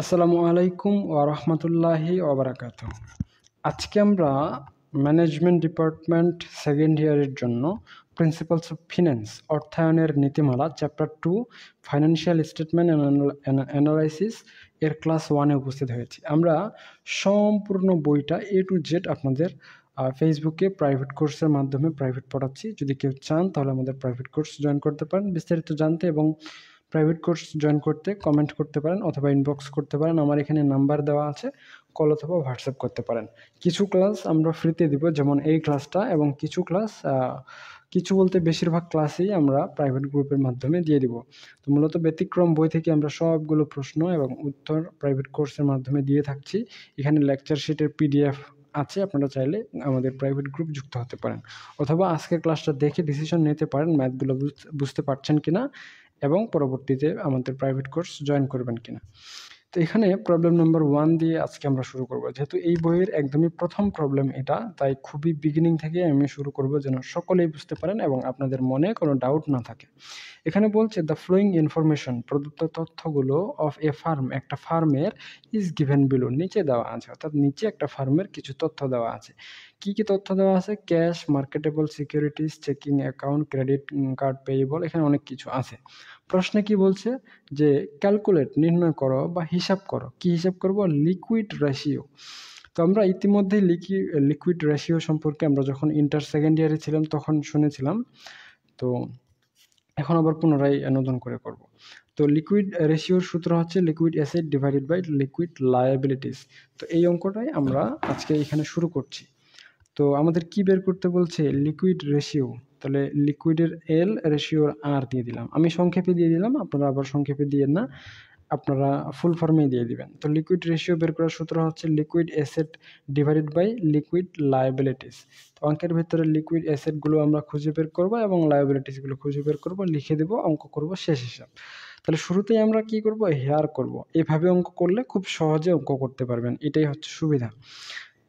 আসসালামু আলাইকুম ওয়া রাহমাতুল্লাহি ওয়া বারাকাতুহু। আজকে আমরা ম্যানেজমেন্ট ডিপার্টমেন্ট সেকেন্ড ইয়ারের জন্য প্রিন্সিপালস অফ ফিন্যান্স অর্থায়নের নীতিমালা, chapter two, financial statement analysis এর ক্লাস ওয়ানে উপস্থিত হয়েছি। আমরা সম্পূর্ণ বইটা এ টু জেড আপনাদের ফেসবুকে প্রাইভেট কোর্সের মাধ্যমে প্রাইভেট পড়াচ্ছি। যদি কেউ চান তাহলে আমাদের প্রাইভেট কোর্স জয়েন করতে পারেন। বিস্তারিত জানতে এবং প্রাইভেট কোর্স জয়েন করতে কমেন্ট করতে পারেন অথবা ইনবক্স করতে পারেন। আমার এখানে নাম্বার দেওয়া আছে কল অথবা হোয়াটসঅ্যাপ করতে পারেন। কিছু ক্লাস আমরা ফ্রিতে দিব, যেমন এই ক্লাসটা এবং কিছু ক্লাস কিছু বলতে বেশিরভাগ ক্লাসেই আমরা প্রাইভেট গ্রুপের মাধ্যমে দিয়ে দিব। তো মূলত ব্যতিক্রম বই থেকে আমরা সবগুলো প্রশ্ন এবং উত্তর প্রাইভেট কোর্সের মাধ্যমে দিয়ে থাকছি। এখানে লেকচার শিটের পিডিএফ আছে, আপনারা চাইলে আমাদের প্রাইভেট গ্রুপ যুক্ত হতে পারেন। অথবা আজকের ক্লাসটা দেখে ডিসিশন নিতে পারেন ম্যাথগুলো বুঝতে পারছেন কিনা। এবং পরবর্তীতে আমাদের প্রাইভেট কোর্স জয়েন করবেন কিনা। তো এখানে প্রবলেম নাম্বার ওয়ান দিয়ে আজকে আমরা শুরু করব। যেহেতু এই বইয়ের একদমই প্রথম প্রবলেম এটা, তাই খুবই বিগিনিং থেকে আমি শুরু করব যেন সকলেই বুঝতে পারেন এবং আপনাদের মনে কোনো ডাউট না থাকে। এখানে বলছে দ্য ফ্লোয়িং ইনফরমেশন প্রদত্ত তথ্যগুলো অফ এ ফার্ম একটা ফার্মের ইজ গিভেন বিলো নিচে দেওয়া আছে। অর্থাৎ নিচে একটা ফার্মের কিছু তথ্য দেওয়া আছে। কী কী তথ্য দেওয়া আছে? Cash marketable securities checking account credit card payable এখানে অনেক কিছু আছে। প্রশ্নে কি বলছে? যে ক্যালকুলেট নির্ণয় করো বা হিসাব করো। কি হিসাব করব? লিকুইড রেশিও তো আমরা ইতিমধ্যে লিকি লিকুইড রেশিও সম্পর্কে আমরা যখন ইন্টার সেকেন্ড ইয়ারে ছিলাম তখন শুনেছিলাম। তো এখন আবার পুনরায় নতুন করে করব। তো লিকুইড রেশিওর সূত্র হচ্ছে liquid acid divided by liquid liabilities তো এই অঙ্কটাই আমরা আজকে এখানে শুরু করছি। তো আমাদের কি বের করতে বলছে? লিকুইড রেশিও তাহলে লিকুইডের এল রেশিওর আর দিয়ে দিলাম। আমি সংক্ষেপে দিয়ে দিলাম, আপনারা আবার সংক্ষেপে দিয়ে না, আপনারা ফুল ফর্মেই দিয়ে দিবেন। তো লিকুইড রেশিও বের করার সূত্র হচ্ছে liquid asset divided by liquid liabilities তো অঙ্কের ভিতরে লিকুইড অ্যাসেটগুলো আমরা খুঁজে বের করব এবং লায়াবিলিটিসগুলো খুঁজে বের করব, লিখে দেবো, অঙ্ক করব শেষ হিসাব। তাহলে শুরুতেই আমরা কি করব? হেয়ার করব। এভাবে অঙ্ক করলে খুব সহজে অঙ্ক করতে পারবেন। এটাই হচ্ছে সুবিধা।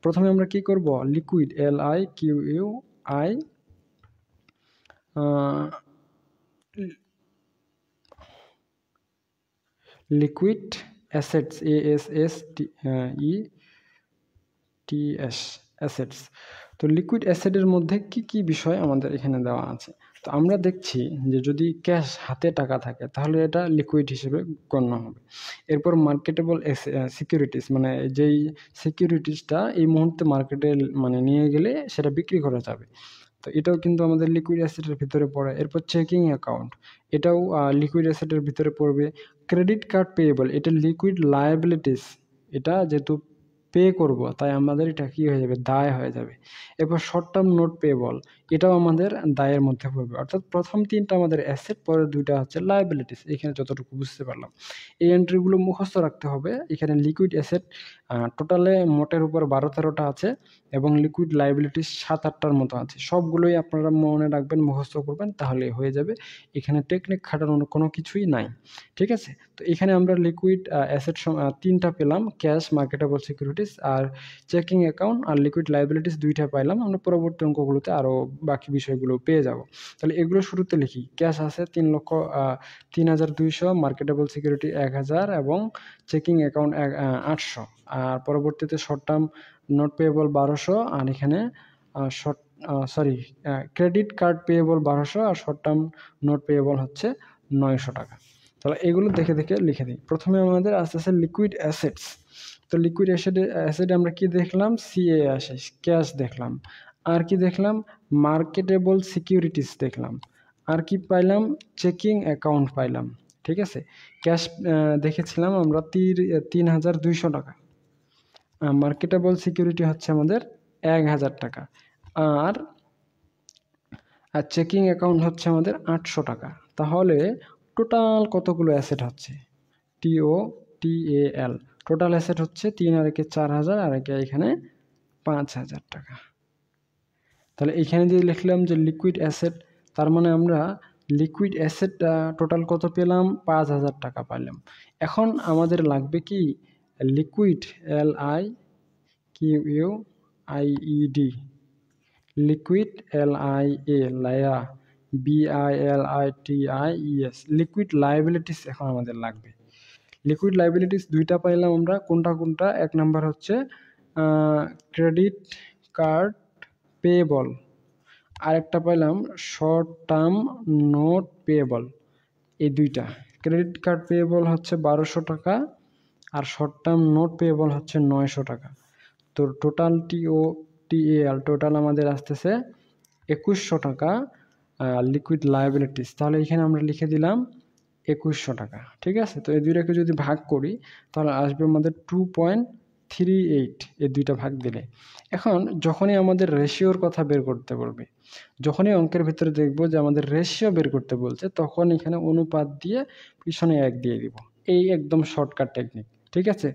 প্রথমে আমরা কি করব? Liquid L I Q U I liquid assets A S S E T S S assets তো লিকুইড অ্যাসেটের মধ্যে কি কি বিষয় আমাদের এখানে দেওয়া আছে? তো আমরা দেখছি যে যদি ক্যাশ হাতে টাকা থাকে, তাহলে এটা লিকুইড হিসেবে গণ্য হবে। এরপর মার্কেটেবল সিকিউরিটিস মানে যেই সিকিউরিটিসটা এই মুহূর্তে মার্কেটে মানে নিয়ে গেলে সেটা বিক্রি করা যাবে। তো এটাও কিন্তু আমাদের লিকুইড অ্যাসেটের ভিতরে পড়ে। এরপর চেকিং অ্যাকাউন্ট এটাও লিকুইড অ্যাসেটের ভিতরে পড়বে। ক্রেডিট কার্ড পেয়েবল এটা লিকুইড লায়াবিলিটিস এটা যেহেতু পে করব, তাই আমাদের এটা কী হয়ে যাবে দায় হয়ে যাবে। এরপর শর্ট টার্ম নোট পেবল এটাও আমাদের দায়ের মধ্যে পড়বে। অর্থাৎ প্রথম তিনটা আমাদের অ্যাসেট পরে দুইটা হচ্ছে লায়াবিলিটিস এখানে যতটুকু বুঝতে পারলাম। এই এন্ট্রিগুলো মুখস্থ রাখতে হবে। এখানে লিকুইড অ্যাসেট টোটালে মোটের উপর বারো তেরোটা আছে এবং লিকুইড লাইবিলিটিস সাত আটটার মতো আছে। সবগুলোই আপনারা মনে রাখবেন, মুখস্থ করবেন, তাহলে হয়ে যাবে। এখানে টেকনিক খাটানোর কোনো কিছুই নাই। ঠিক আছে? তো এখানে আমরা লিকুইড অ্যাসেট তিনটা পেলাম। ক্যাশ মার্কেটেবল সিকিউরিটিস আর চেকিং অ্যাকাউন্ট আর লিকুইড লাইবিলিটিস দুইটা পাইলাম। আমরা পরবর্তী অঙ্কগুলোতে আরও বাকি বিষয়গুলো পেয়ে যাব। তাহলে এগুলো শুরুতে লিখি। ক্যাশ আছে তিন লক্ষ তিন হাজার দুইশো, মার্কেটেবল সিকিউরিটি এক হাজার এবং চেকিং অ্যাকাউন্ট আটশো। আর পরবর্তীতে শর্ট টার্ম, নোট পেয়েবল বারোশো আর এখানে short sorry credit card payable বারোশো আর শর্ট টার্ম, নোট পেয়েবল হচ্ছে নয়শো টাকা। তাহলে এগুলো দেখে দেখে লিখে দিই। প্রথমে আমাদের আস্তে আস্তে লিকুইড অ্যাসেটস। তো লিকুইড অ্যাসেট অ্যাসেট আমরা কি দেখলাম? সিএ আসে ক্যাশ দেখলাম। আর কি দেখলাম? মার্কেটেবল সিকিউরিটিস দেখলাম। আর কি পাইলাম? চেকিং অ্যাকাউন্ট পাইলাম। ঠিক আছে? ক্যাশ দেখেছিলাম আমরা তির, তিন হাজার দুইশো টাকা। মার্কেটেবল সিকিউরিটি হচ্ছে আমাদের এক হাজার টাকা। আর আর চেকিং অ্যাকাউন্ট হচ্ছে আমাদের আটশো টাকা। তাহলে টোটাল কতগুলো অ্যাসেট হচ্ছে? টিও এল টোটাল অ্যাসেট হচ্ছে তিন আর একে চার হাজার, আর একে এখানে পাঁচ হাজার টাকা। তাহলে এখানে দিয়ে লিখলাম যে লিকুইড অ্যাসেট তার মানে আমরা লিকুইড অ্যাসেট টোটাল কত পেলাম? পাঁচ হাজার টাকা পাইলাম। এখন আমাদের লাগবে কি? Liquid L I Q U I E D liquid L I A Laya B I L I T I E S liquid liabilities এখন আমাদের লাগবে। লিকুইড লাইবিলিটিস দুইটা পাইলাম আমরা। কোনটা কোনটা? এক নাম্বার হচ্ছে ক্রেডিট কার্ড পেয়েবল আরেকটা পাইলাম শর্ট টার্ম নোট পেয়েবল এই দুইটা। ক্রেডিট কার্ড পেয়েবল হচ্ছে বারোশো টাকা আর শর্ট টার্ম নোট পেয়েবল হচ্ছে নয়শো টাকা। তো total T O TL total আমাদের আসতেছে একুশশো টাকা লিকুইড লায়াবিলিটিস তাহলে এখানে আমরা লিখে দিলাম একুশশো টাকা। ঠিক আছে? তো এই দুইটাকে যদি ভাগ করি, তাহলে আসবে আমাদের টু পয়েন্ট থ্রি এইট এই দুইটা ভাগ দিলে। এখন যখনই আমাদের রেশিওর কথা বের করতে বলবে, যখনই অঙ্কের ভিতরে দেখব যে আমাদের রেশিও বের করতে বলছে, তখন এখানে অনুপাত দিয়ে পিছনে এক দিয়ে দিব। এই একদম শর্টকাট টেকনিক ঠিক আছে?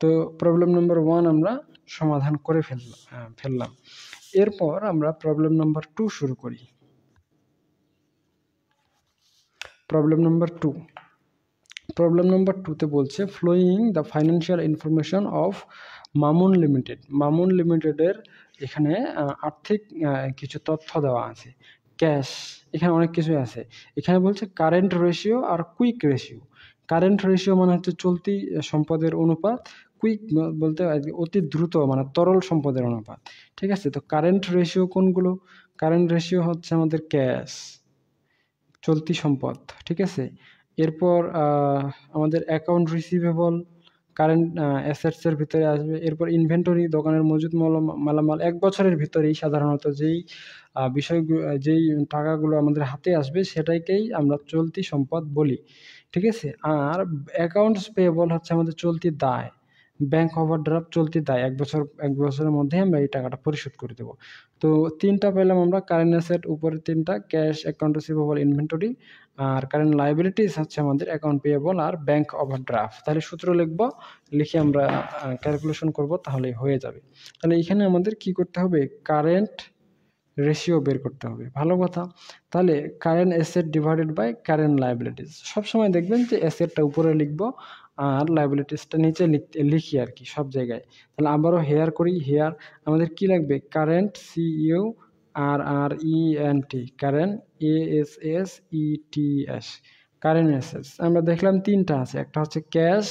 তো প্রবলেম নম্বর ওয়ান আমরা সমাধান করে ফেললাম ফেললাম। এরপর আমরা প্রবলেম নম্বর টু শুরু করি। Problem number two problem number টুতে বলছে following the financial information of Mamun limited Mamun লিমিটেডের এখানে আর্থিক কিছু তথ্য দেওয়া আছে। ক্যাশ এখানে অনেক কিছুই আছে। এখানে বলছে কারেন্ট রেশিও আর কুইক রেশিও কারেন্ট রেশিও মানে হচ্ছে চলতি সম্পদের অনুপাত। কুইক বলতে অতি দ্রুত মানে তরল সম্পদের অনুপাত। ঠিক আছে? তো কারেন্ট রেশিও কোনগুলো? কারেন্ট রেশিও হচ্ছে আমাদের ক্যাশ চলতি সম্পদ। ঠিক আছে? এরপর আমাদের অ্যাকাউন্ট রিসিভেবল কারেন্ট অ্যাসেটসের ভিতরে আসবে। এরপর ইনভেন্টরি দোকানের মজুদ মালামাল, এক বছরের ভিতরেই সাধারণত যেই বিষয়গুলো যেই টাকাগুলো আমাদের হাতে আসবে সেটাকেই আমরা চলতি সম্পদ বলি। ঠিক আছে? আর অ্যাকাউন্টস পেয়েবল হচ্ছে আমাদের চলতি দায়। ব্যাংক ওভারড্রাফট চলতি দায়। এক বছর, এক বছরের মধ্যে আমরা এই টাকাটা পরিশোধ করে দেবো। তো তিনটা পেলাম আমরা কারেন্ট অ্যাসেট উপরে তিনটা ক্যাশ অ্যাকাউন্ট রিসিভেবল ইনভেন্টরি আর কারেন্ট লাইবিলিটিস হচ্ছে আমাদের অ্যাকাউন্ট পেয়েবল আর ব্যাংক ওভারড্রাফট তাহলে সূত্র লিখব, লিখে আমরা ক্যালকুলেশন করব তাহলে হয়ে যাবে। তাহলে এখানে আমাদের কি করতে হবে? কারেন্ট রেশিও বের করতে হবে। ভালো কথা। তাহলে current asset divided by current liabilities সবসময় দেখবেন যে অ্যাসেটটা উপরে লিখব আর লাইবিলিটিসটা নিচে লিখতে লিখি আর কি, সব জায়গায়। তাহলে আবারও হেয়ার করি। হেয়ার আমাদের কি লাগবে? Current C U R R E N T current A S S E T S current assets আমরা দেখলাম তিনটা আছে, একটা হচ্ছে ক্যাশ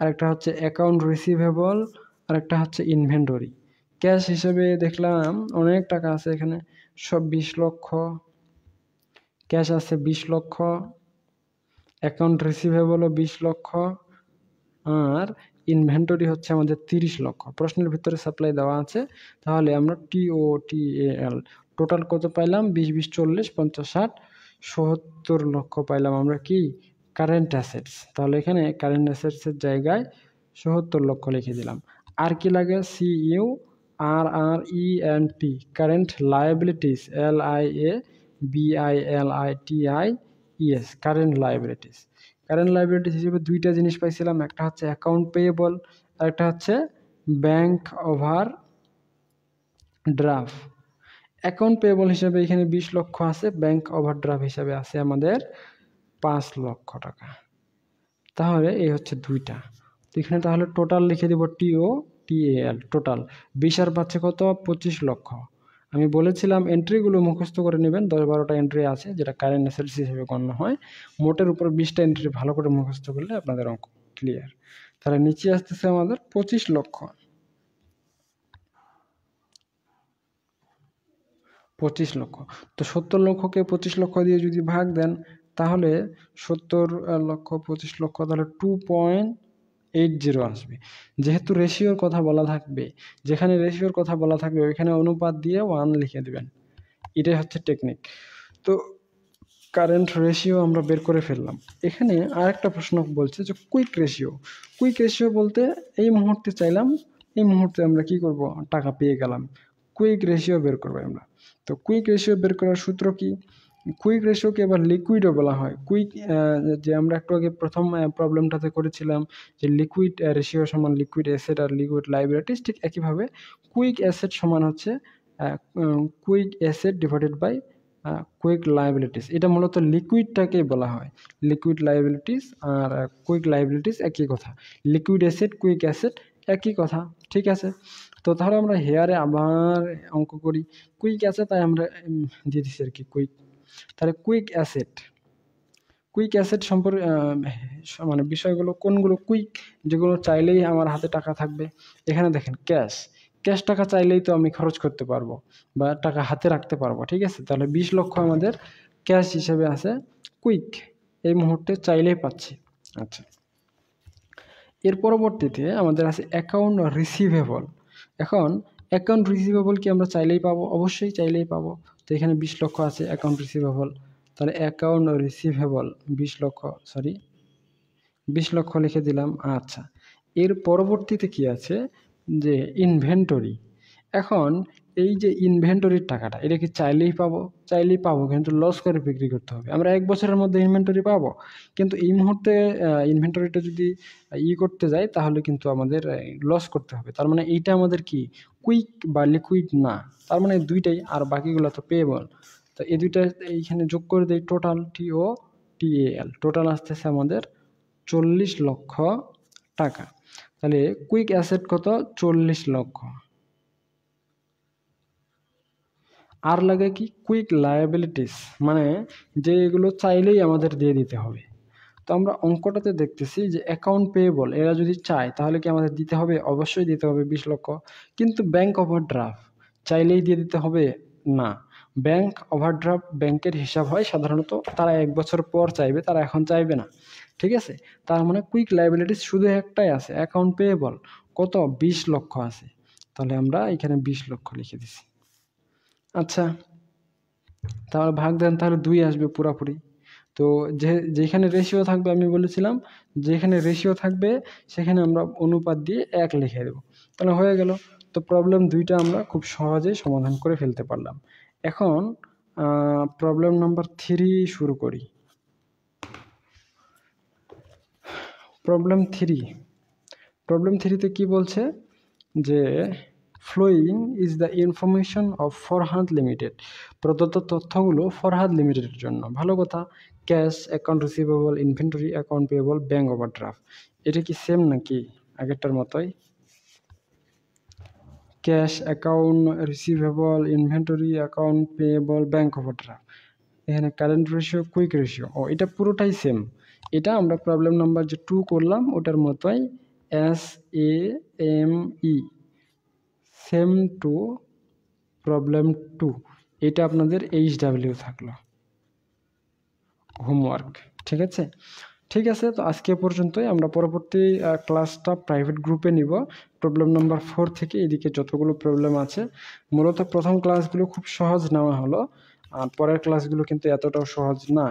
আর একটা হচ্ছে অ্যাকাউন্ট রিসিভেবল আর একটা হচ্ছে ইনভেন্টরি। ক্যাশ হিসেবে দেখলাম অনেক টাকা আছে এখানে, সব বিশ লক্ষ। ক্যাশ আছে বিশ লক্ষ, অ্যাকাউন্ট রিসিভেবলও বিশ লক্ষ, আর ইনভেন্টরি হচ্ছে আমাদের তিরিশ লক্ষ। প্রশ্নের ভিতরে সাপ্লাই দেওয়া আছে। তাহলে আমরা টি ও টি এল টোটাল কত পাইলাম? বিশ বিশ, চল্লিশ, পঞ্চাশ, ষাট, সত্তর লক্ষ পাইলাম। আমরা কি? কারেন্ট অ্যাসেটস তাহলে এখানে কারেন্ট অ্যাসেটসের জায়গায় সত্তর লক্ষ লিখে দিলাম। আর কি লাগে? C U R R E N T current liabilities L I A B I L I T I E S current liabilities current liabilities হিসেবে দুইটা জিনিস পাইছিলাম, একটা হচ্ছে অ্যাকাউন্ট পেয়েবল আর একটা হচ্ছে bank overdraft account payable হিসেবে এখানে বিশ লক্ষ আছে ব্যাংক ওভারড্রাফট হিসাবে আছে আমাদের পাঁচ লক্ষ টাকা। তাহলে এই হচ্ছে দুইটা। তো এখানে তাহলে টোটাল লিখে দেব টিও টিএল টোটাল বিশ আর পাচ্ছে কত? পঁচিশ লক্ষ। আমি বলেছিলাম এন্ট্রিগুলো মুখস্থ করে নেবেন দশ বারোটা এন্ট্রি আছে যেটা কারেন্ট এসএলস হিসেবে গণ্য হয়। মোটের উপর বিশটা এন্ট্রি ভালো করে মুখস্থ করলে আপনাদের অঙ্ক ক্লিয়ার তাহলে নিচে আসতেছে আমাদের পঁচিশ লক্ষ। পঁচিশ লক্ষ। তো সত্তর লক্ষকে পঁচিশ লক্ষ দিয়ে যদি ভাগ দেন, তাহলে সত্তর লক্ষ পঁচিশ লক্ষ, তাহলে টু পয়েন্ট এইট জিরো আসবে। যেহেতু রেশিওর কথা বলা থাকবে, যেখানে রেশিওর কথা বলা থাকবে, ওইখানে অনুপাত দিয়ে ওয়ান লিখে দেবেন। এটাই হচ্ছে টেকনিক তো কারেন্ট রেশিও আমরা বের করে ফেললাম। এখানে আরেকটা প্রশ্ন বলছে যে কুইক রেশিও কুইক রেশিও বলতে এই মুহূর্তে চাইলাম, এই মুহূর্তে আমরা কি করব? টাকা পেয়ে গেলাম। কুইক রেশিও বের করব আমরা। তো কুইক রেশিও বের করার সূত্র কি? কুইক রেশিওকে এবার লিকুইডও বলা হয়। কুইক যে আমরা একটু আগে প্রথম প্রবলেমটাতে করেছিলাম যে লিকুইড রেশিও সমান লিকুইড অ্যাসেট আর লিকুইড লাইব্রেটিস ঠিক একইভাবে কুইক অ্যাসেট সমান হচ্ছে quick asset divided by quick liabilities এটা মূলত লিকুইডটাকেই বলা হয়। লিকুইড লাইবিলিটিস আর কুইক লাইবিলিটিস একই কথা। লিকুইড অ্যাসেট কুইক অ্যাসেট একই কথা, ঠিক আছে? তো তাহলে আমরা হেয়ারে আবার অঙ্ক করি। কুইক আছে তাই আমরা দিয়ে দিচ্ছি আর কি কুইক তাহলে কুইক অ্যাসেট কুইক অ্যাসেট সম্পর্কে মানে বিষয়গুলো, কোনগুলো কুইক যেগুলো চাইলেই আমার হাতে টাকা থাকবে। এখানে দেখেন ক্যাশ ক্যাশ টাকা চাইলেই তো আমি খরচ করতে পারব বা টাকা হাতে রাখতে পারব, ঠিক আছে? তাহলে বিশ লক্ষ আমাদের ক্যাশ হিসেবে আছে কুইক এই মুহূর্তে চাইলেই পাচ্ছি। আচ্ছা। এর পরবর্তীতে আমাদের আছে অ্যাকাউন্ট রিসিভেবল এখন অ্যাকাউন্ট রিসিভেবল কি আমরা চাইলেই পাবো? অবশ্যই চাইলেই পাবো। তো এখানে বিশ লক্ষ আছে অ্যাকাউন্ট রিসিভেবল তাহলে অ্যাকাউন্ট রিসিভেবল বিশ লক্ষ সরি বিশ লক্ষ লিখে দিলাম। আচ্ছা এর পরবর্তীতে কি আছে? যে ইনভেন্টরি এখন এই যে ইনভেন্টরির টাকাটা, এটা কি চাইলেই পাবো? চাইলেই পাবো, কিন্তু লস করে বিক্রি করতে হবে। আমরা এক বছরের মধ্যে ইনভেন্টরি পাবো। কিন্তু এই মুহূর্তে ইনভেন্টরিটা যদি ই করতে যাই, তাহলে কিন্তু আমাদের লস করতে হবে। তার মানে এইটা আমাদের কি? কুইক বা লিকুইড না। তার মানে দুইটাই, আর বাকিগুলো তো পেয়েবল তো এই দুইটা এইখানে যোগ করে দিই টোটাল টি ও টি এল টোটাল আসতেছে আমাদের চল্লিশ লক্ষ টাকা। তাহলে কুইক অ্যাসেট কত? চল্লিশ লক্ষ। আর লাগে কি কুইক লায়াবিলিটিস মানে যে এগুলো চাইলেই আমাদের দিয়ে দিতে হবে। তো আমরা অঙ্কটাতে দেখতেছি যে অ্যাকাউন্ট পেয়েবল এরা যদি চায় তাহলে কি আমাদের দিতে হবে? অবশ্যই দিতে হবে বিশ লক্ষ। কিন্তু ব্যাংক ওভারড্রাফট চাইলেই দিয়ে দিতে হবে? না। ব্যাংক ওভারড্রাফট ব্যাংকের হিসাব হয় সাধারণত তারা এক বছর পর চাইবে, তারা এখন চাইবে না। ঠিক আছে? তার মানে কুইক লাইবিলিটিস শুধু একটাই আছে অ্যাকাউন্ট পেয়েবল কত? বিশ লক্ষ আছে। তাহলে আমরা এখানে বিশ লক্ষ লিখে দিছি। আচ্ছা তাহলে ভাগ দেন, তাহলে দুই আসবে পুরাপুরি। তো যে, যেখানে রেশিও থাকবে আমি বলেছিলাম, যেখানে রেশিও থাকবে, সেখানে আমরা অনুপাত দিয়ে এক লিখে দেবো। তাহলে হয়ে গেল। তো প্রবলেম দুইটা আমরা খুব সহজেই সমাধান করে ফেলতে পারলাম। এখন প্রবলেম নাম্বার থ্রি শুরু করি। প্রবলেম থ্রি প্রবলেম থ্রিতে কি বলছে? যে following is the information of Farhad limited প্রদত্ত তথ্যগুলো ফরহাদ লিমিটেডের জন্য। ভালো কথা cash account receivable inventory account payable bank overdraft এটা কি সেম নাকি আগেরটার মতোই? Cash account receivable inventory account payable bank overdraft এখানে কারেন্ট রেশিও কুইক রেশিও ও, এটা পুরোটাই সেম এটা আমরা প্রবলেম নাম্বার যে টু করলাম, ওটার মতোই S A M E same two problem two এটা আপনাদের এইচ ডাব্লিউ থাকল। হোমওয়ার্ক ঠিক আছে? ঠিক আছে, তো আজকে পর্যন্তই। আমরা পরবর্তী ক্লাসটা প্রাইভেট গ্রুপে নিব। প্রবলেম নাম্বার ফোর থেকে এদিকে যতগুলো প্রবলেম আছে, মূলত প্রথম ক্লাসগুলো খুব সহজ নেওয়া হলো। আর পরের ক্লাসগুলো কিন্তু এতটাও সহজ না।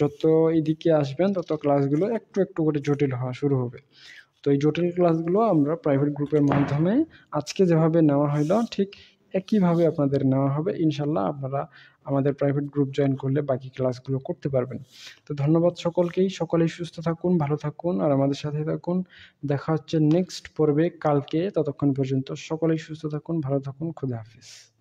যত এদিকে আসবেন, তত ক্লাসগুলো একটু একটু করে জটিল হওয়া শুরু হবে। তো এই জটিল ক্লাসগুলো আমরা প্রাইভেট গ্রুপের মাধ্যমে আজকে যেভাবে নেওয়া হইল, ঠিক একইভাবে আপনাদের নেওয়া হবে। ইনশাল্লাহ আপনারা আমাদের প্রাইভেট গ্রুপ জয়েন করলে বাকি ক্লাসগুলো করতে পারবেন। তো ধন্যবাদ সকলকেই। সকলেই সুস্থ থাকুন, ভালো থাকুন আর আমাদের সাথে থাকুন। দেখা হচ্ছে নেক্সট পর্বে, কালকে। ততক্ষণ পর্যন্ত সকলেই সুস্থ থাকুন, ভালো থাকুন। খুদা হাফিজ।